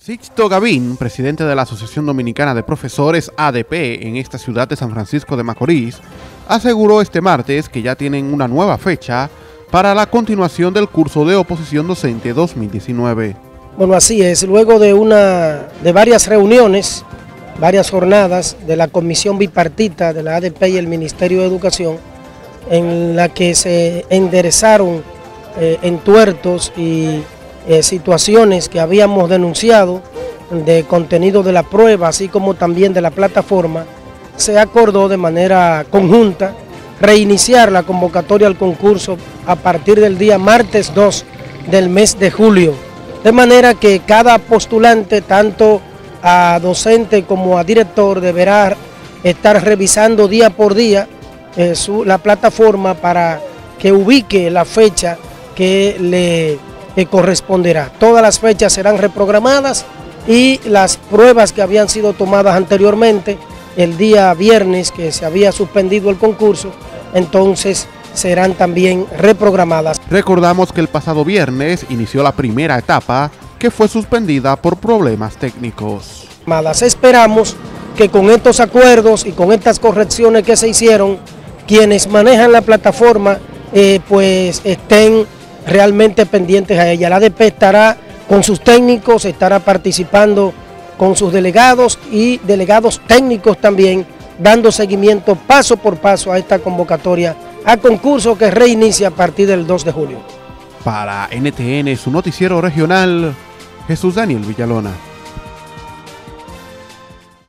Sixto Gavín, presidente de la Asociación Dominicana de Profesores ADP en esta ciudad de San Francisco de Macorís, aseguró este martes que ya tienen una nueva fecha para la continuación del curso de oposición docente 2019. Bueno, así es, luego de, una, de varias reuniones, varias jornadas de la Comisión Bipartita de la ADP y el Ministerio de Educación, en la que se enderezaron eh, entuertos y eh, situaciones que habíamos denunciado de contenido de la prueba, así como también de la plataforma, se acordó de manera conjunta reiniciar la convocatoria al concurso a partir del día martes 2 del mes de julio. De manera que cada postulante, tanto a docente como a director, deberá estar revisando día por día eh, la plataforma para que ubique la fecha que le corresponderá. Todas las fechas serán reprogramadas y las pruebas que habían sido tomadas anteriormente, el día viernes que se había suspendido el concurso, entonces serán también reprogramadas. Recordamos que el pasado viernes inició la primera etapa que fue suspendida por problemas técnicos. Esperamos que con estos acuerdos y con estas correcciones que se hicieron, quienes manejan la plataforma eh, pues estén realmente pendientes a ella. La ADP estará con sus técnicos, estará participando con sus delegados y delegados técnicos también, dando seguimiento paso por paso a esta convocatoria a concurso que reinicia a partir del 2 de julio. Para NTN, su noticiero regional, Jesús Daniel Villalona.